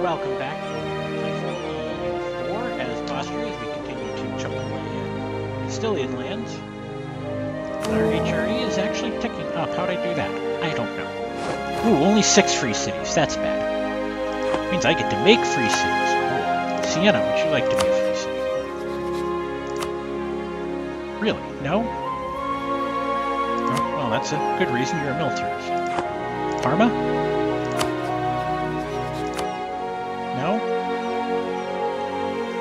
Welcome back. 4 as Austria as we continue to chunk away Castilian lands. Our HRE is actually ticking up. How'd I do that? I don't know. Ooh, only six free cities. That's bad. Means I get to make free cities. Cool. Siena, would you like to be a free city? Really? No? Well, that's a good reason you're a militarist. Parma?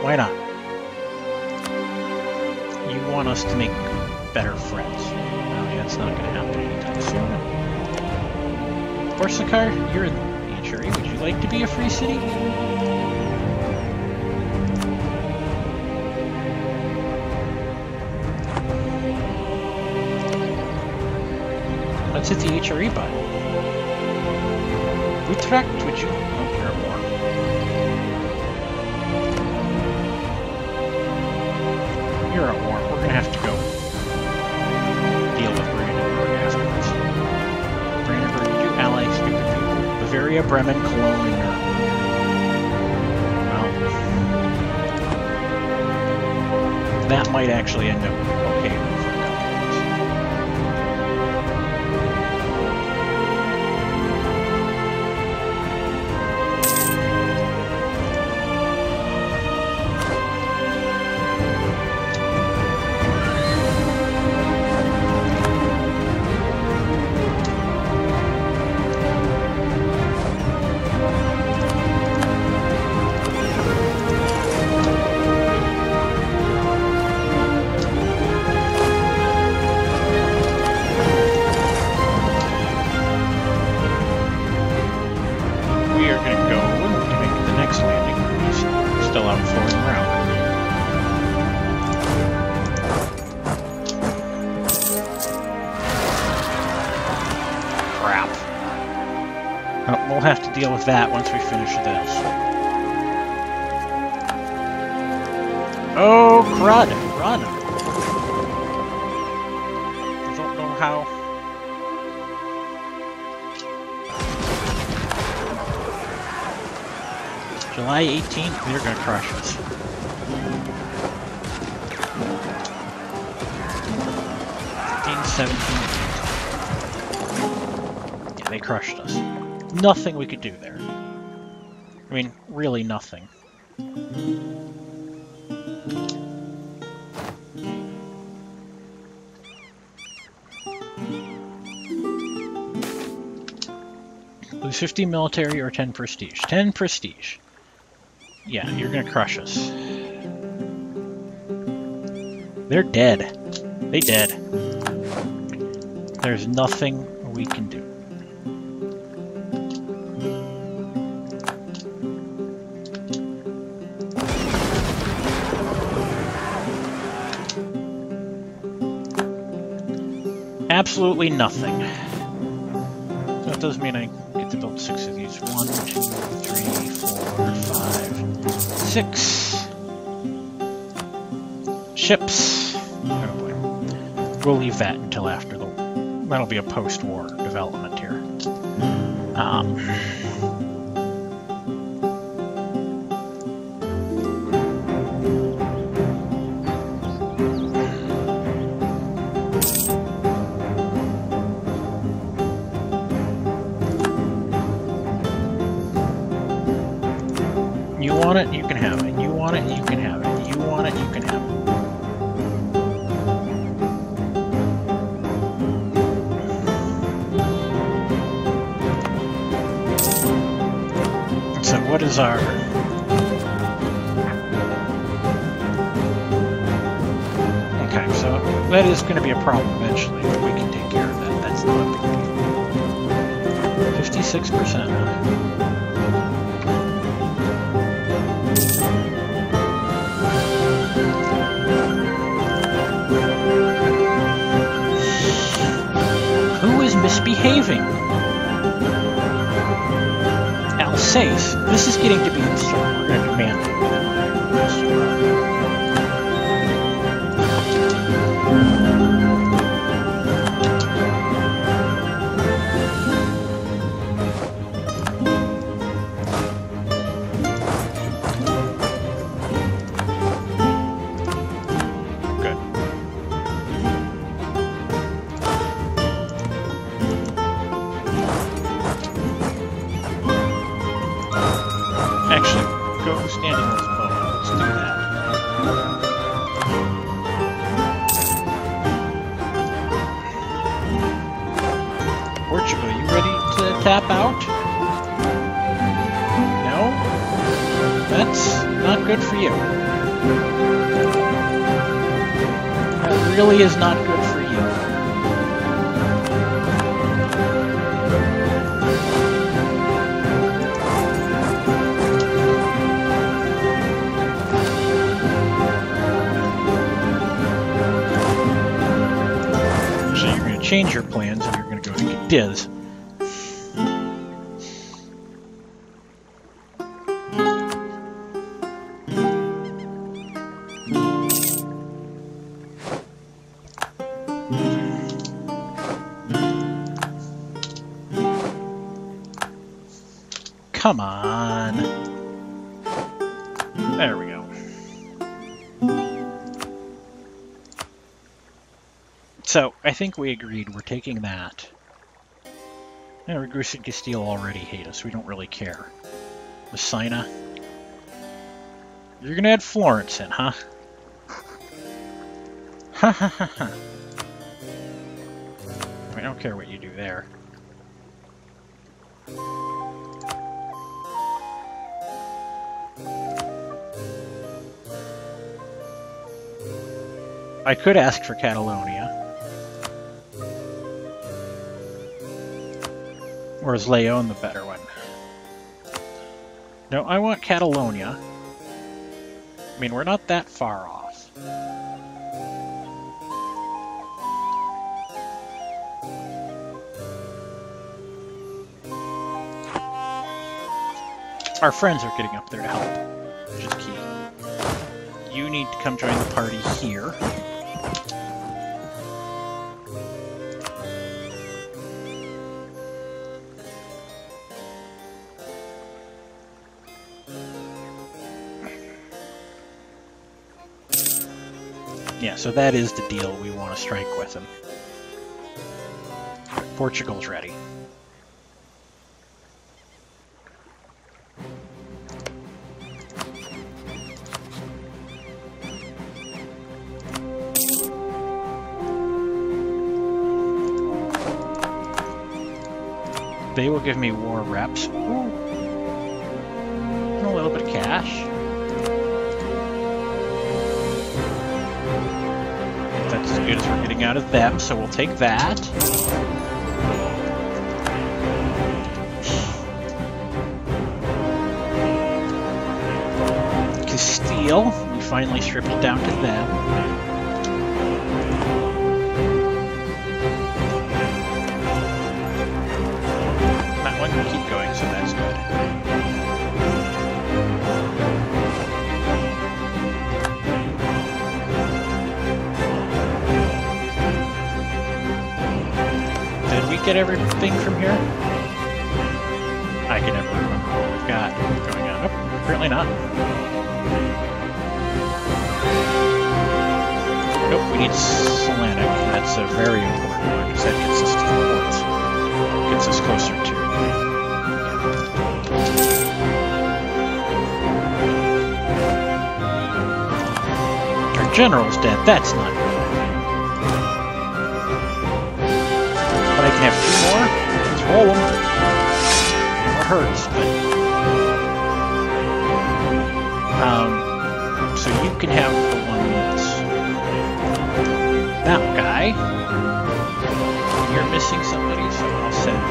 Why not? You want us to make better friends. That's not going to happen anytime soon. Corsica, you're in HRE. Would you like to be a free city? Let's hit the HRE button. Utrecht, would you? Have to go deal with Brandenburg afterwards. Brandenburg, you ally stupid people. Bavaria, Bremen, Cologne, and Nuremberg. Well, that might actually end up deal with that once we finish this. Oh, crud! Run! I don't know how. July 18th, they're gonna crush us. Seventeen. Yeah, they crushed us. Nothing we could do there. I mean, really nothing. Lose 50 military or 10 prestige. 10 prestige. Yeah, you're gonna crush us. They're dead. They dead. There's nothing we can do. Absolutely nothing. That does mean I get to build six of these. One, two, three, four, five, six ships. Oh boy. We'll leave that until after the. That'll be a post-war development here. Um, want it, you can have it. You want it, you can have it. You want it, you can have it. So what is our... Okay, so that is going to be a problem eventually, but we can take care of that. That's not a big deal. 56%. Misbehaving? Alsace. This is getting to good for you. That really is not good for you. So you're going to change your plans and you're going to go to Cadiz. So, I think we agreed we're taking that. And Ragus and Castile already hate us. We don't really care. Messina. You're gonna add Florence in, huh? Ha ha ha ha. I don't care what you do there. I could ask for Catalonia. Or is Leon the better one? No, I want Catalonia. I mean, we're not that far off. Our friends are getting up there to help, which is key. You need to come join the party here. Yeah, so that is the deal we want to strike with him. Portugal's ready. They will give me war reps. Ooh. And a little bit of cash. Good as we're getting out of them, so we'll take that. Castile, we finally stripped it down to them. That one can keep going, so that's good. We get everything from here? I can never remember what we've got going on. Nope, apparently not. Nope, we need Solanic. That's a very important one because that gets us to the ports. Gets us closer to. Our general's dead. That's not can have two more. Let's roll them. It hurts, but um, so you can have the one that's that guy. You're missing somebody, so I'll send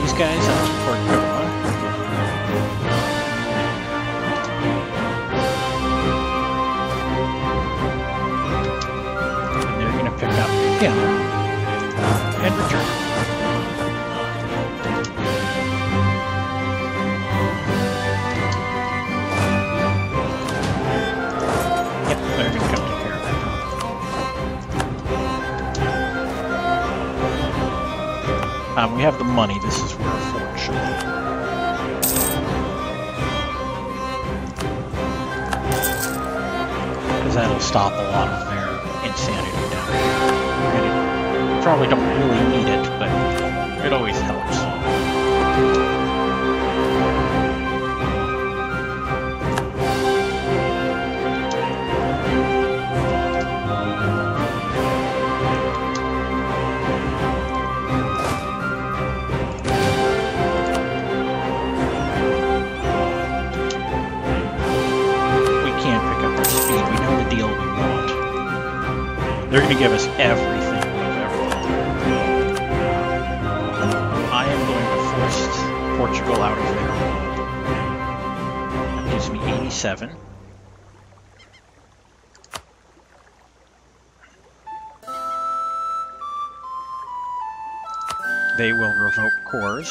these guys out to. And stop a lot of their insanity down. And it- probably don't really need it, but it always helps. They're going to give us everything we've ever. I am going to force Portugal out of there. That gives me 87. They will revoke cores.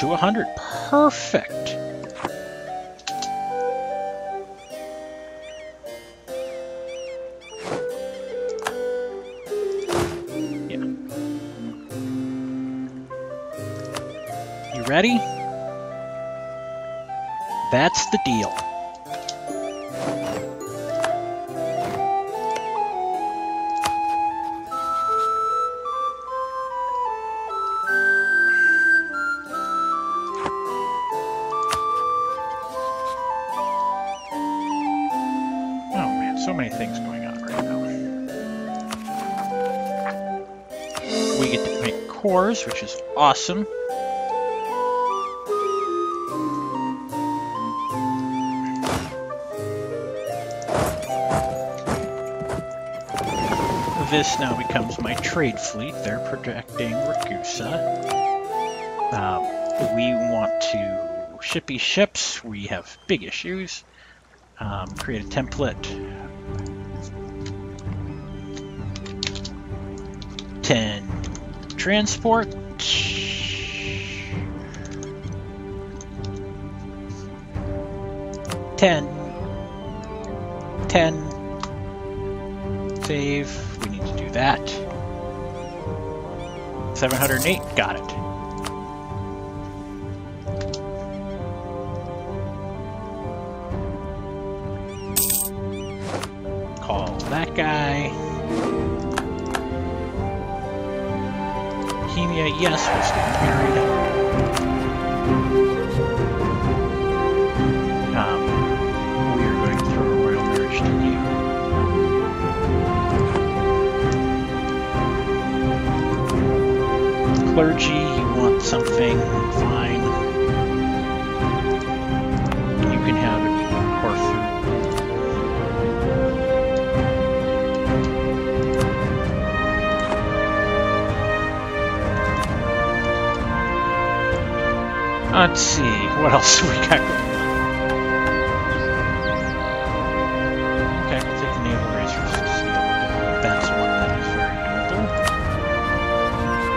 To 100. Perfect. Ready? That's the deal. Oh man, so many things going on right now. We get to make cores, which is awesome. This now becomes my trade fleet. They're protecting Ragusa. Um, we want to shippy ships. We have big issues um, create a template. 10 transport. Ten. Ten. Save. That. 708. Got it. Call that guy. Bohemia, yes, we're still married. Clergy, you want something, fine. You can have it, Corfu. Let's see, what else we got?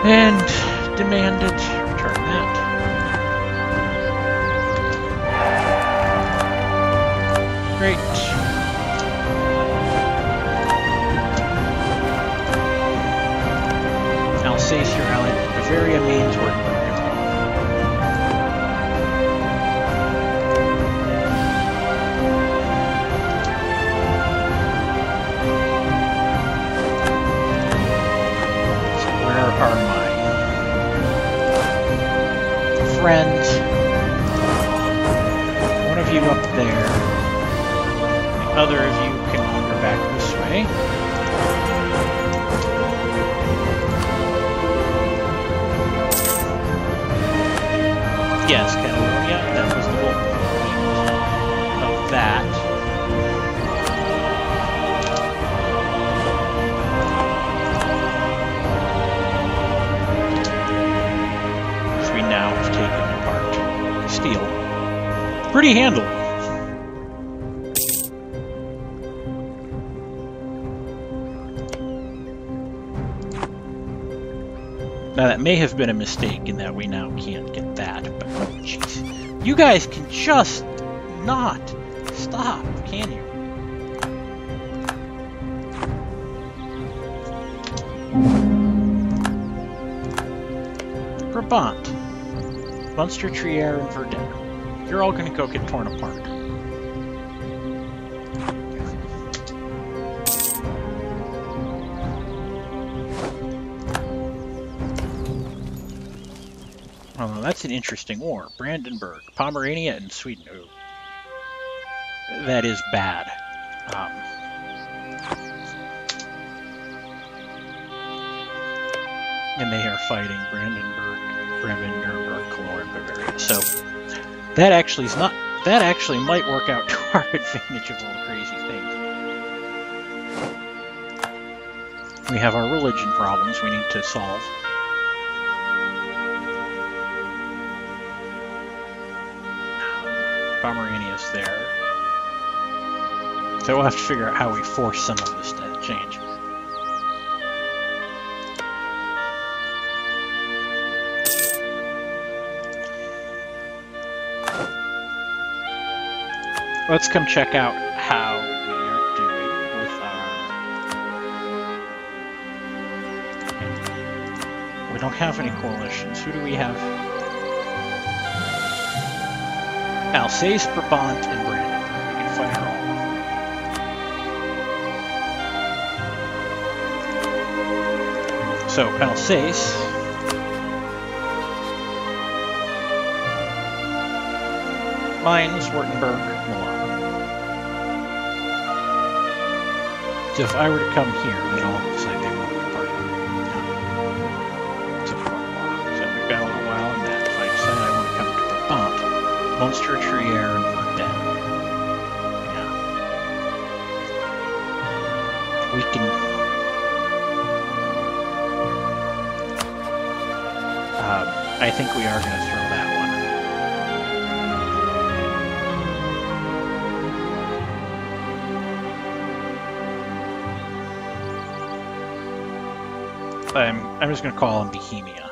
And demand it, return that. Great. Alsace, your ally, Bavaria means Steel. Pretty handily. Now that may have been a mistake in that we now can't get that, but oh jeez. You guys can just not stop, can you? Brabant, Munster, Trier, and Verdun. You're all gonna go get torn apart. Oh, that's an interesting war. Brandenburg, Pomerania, and Sweden. Ooh. That is bad. Um, and they are fighting Brandenburg, Brandenburg, Bavaria. So that actually is not that actually might work out to our advantage of all the crazy things. We have our religion problems we need to solve. Pomeranius there. So we'll have to figure out how we force some of this to change. Let's come check out how we are doing with our... We don't have any coalitions. Who do we have? Alsace, Brabant, and Brandenburg. We can fire all. So, Alsace... Mainz, Württemberg, So if I were to come here, they all decide they want to be part of it. No. A So we've got a little while in that. If I decide I want to come to Brabant, Munster, Trier, and Verdun. Yeah. We can... Um, I think we are going to I'm, I'm just going to call him Bohemia.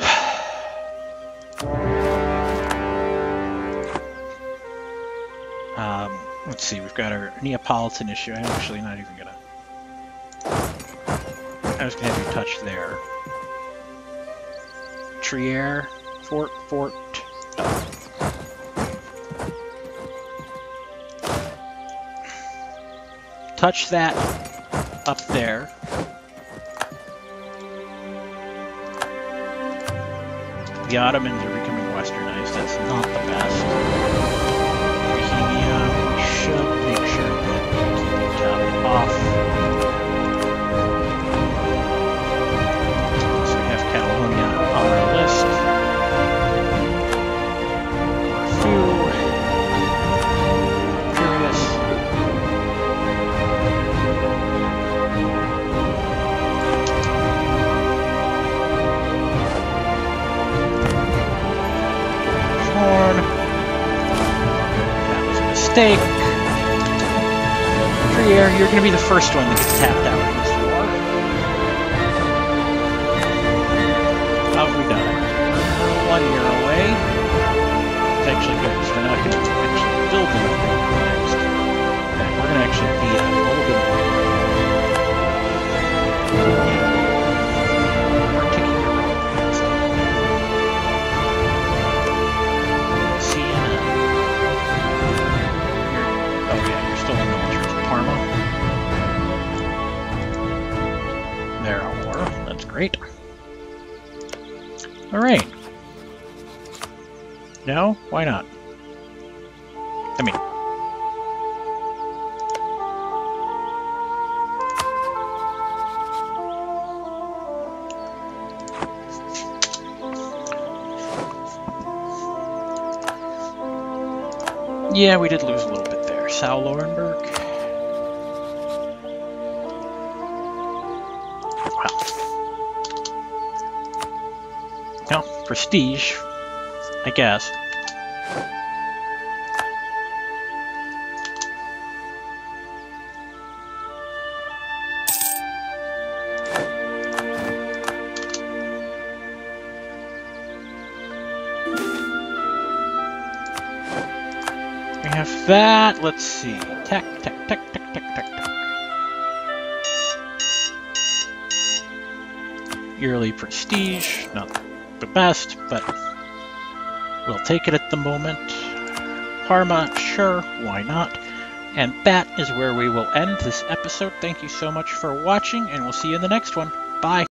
um, let's see, we've got our Neapolitan issue. I'm actually not even to... I was to have you touch there. Trier, Fort, Fort... Touch that there. The Ottomans are becoming westernized. That's not the best. Bohemia, we should mistake. Trier, you're to be the first one that gets tapped out. How have oh, we done? One year away. It's actually we're not to actually build them next. We're to actually it a little bit They're at war. That's great. Alright. No? Why not? I mean... Yeah, we did lose a little bit there. Sal Laurenberg. Prestige, I guess. We have that. Let's see. Tech, tech, tech. Yearly prestige. Not the best, but we'll take it at the moment. Parma, sure, why not? And that is where we will end this episode. Thank you so much for watching, and we'll see you in the next one. Bye.